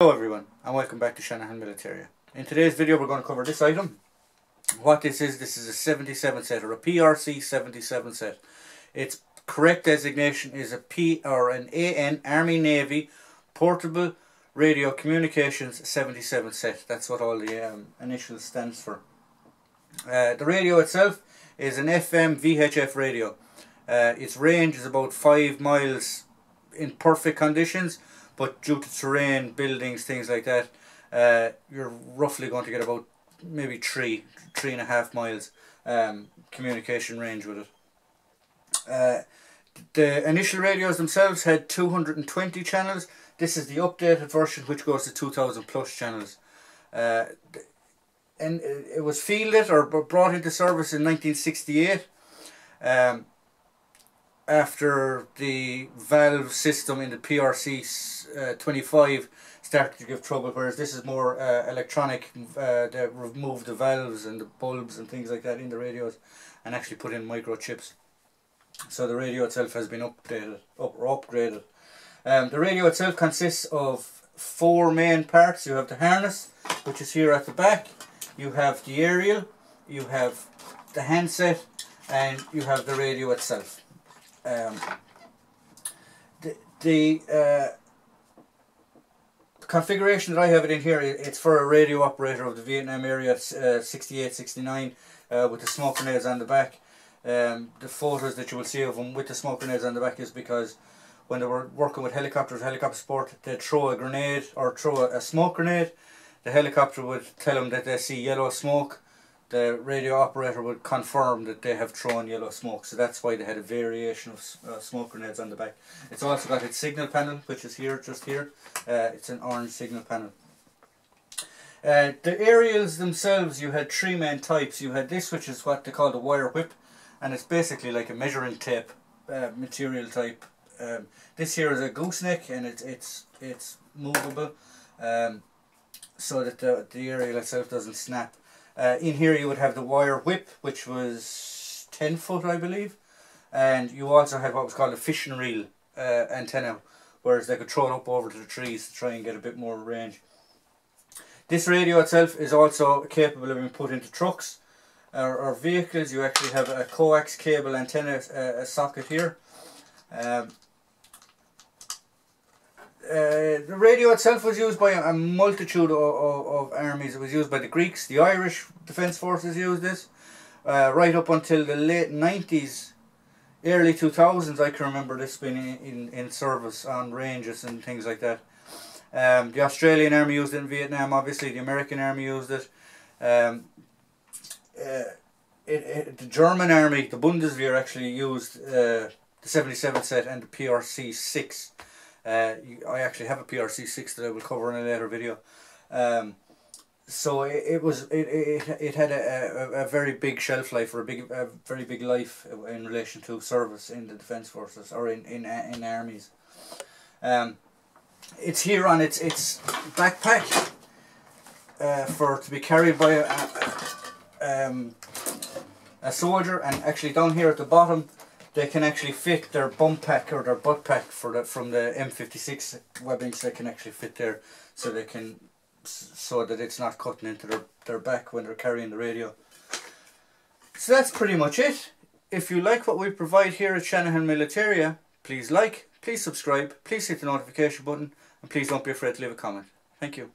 Hello everyone and welcome back to Shanahan Militaria. In today's video we're going to cover this item. What this is, this is a 77 set or a PRC 77 set. Its correct designation is a P or an AN Army Navy Portable Radio Communications 77 set. That's what all the um, initials stands for. Uh, the radio itself is an FM VHF radio. Uh, its range is about 5 miles in perfect conditions but due to terrain, buildings, things like that, uh, you're roughly going to get about maybe three, three and a half miles um, communication range with it. Uh, the initial radios themselves had 220 channels. This is the updated version which goes to 2000 plus channels. Uh, and it was fielded or brought into service in 1968. Um, after the valve system in the PRC uh, 25 started to give trouble whereas this is more uh, electronic uh, they remove the valves and the bulbs and things like that in the radios and actually put in microchips so the radio itself has been updated up, or upgraded um, the radio itself consists of four main parts you have the harness which is here at the back you have the aerial you have the handset and you have the radio itself um, the the uh, configuration that I have it in here, it's for a radio operator of the Vietnam area uh, 68, 69 uh, with the smoke grenades on the back. Um, the photos that you will see of them with the smoke grenades on the back is because when they were working with helicopters, helicopter sport, they'd throw a grenade or throw a, a smoke grenade. The helicopter would tell them that they see yellow smoke the radio operator would confirm that they have thrown yellow smoke. So that's why they had a variation of uh, smoke grenades on the back. It's also got its signal panel, which is here, just here. Uh, it's an orange signal panel. Uh, the aerials themselves, you had three main types. You had this, which is what they call the wire whip, and it's basically like a measuring tape uh, material type. Um, this here is a gooseneck, and it's it's it's movable, um, so that the the aerial itself doesn't snap. Uh, in here you would have the wire whip, which was 10 foot, I believe. And you also had what was called a fishing reel uh, antenna, whereas they could throw it up over to the trees to try and get a bit more range. This radio itself is also capable of being put into trucks or, or vehicles. You actually have a coax cable antenna uh, a socket here. Um, uh, the radio itself was used by a, multitude of, of, of, armies. It was used by the Greeks, the Irish Defence Forces used this, uh, right up until the late 90s, early 2000s. I can remember this being in, in, in service on ranges and things like that. Um, the Australian Army used it in Vietnam, obviously, the American Army used it. Um, uh, it, it, the German Army, the Bundeswehr, actually used uh, the 77 set and the PRC 6 uh, I actually have a PRC6 that I will cover in a later video. Um, so it, it was it, it, it had a, a, a very big shelf life or a big a very big life in relation to service in the defence forces or in in in armies. Um, it's here on its its backpack uh, for to be carried by a, a, um, a soldier and actually down here at the bottom they can actually fit their bump pack or their butt pack for the, from the M56 webbings they can actually fit there so they can so that it's not cutting into their, their back when they're carrying the radio. So that's pretty much it. If you like what we provide here at Shanahan Militaria, please like, please subscribe, please hit the notification button and please don't be afraid to leave a comment. Thank you.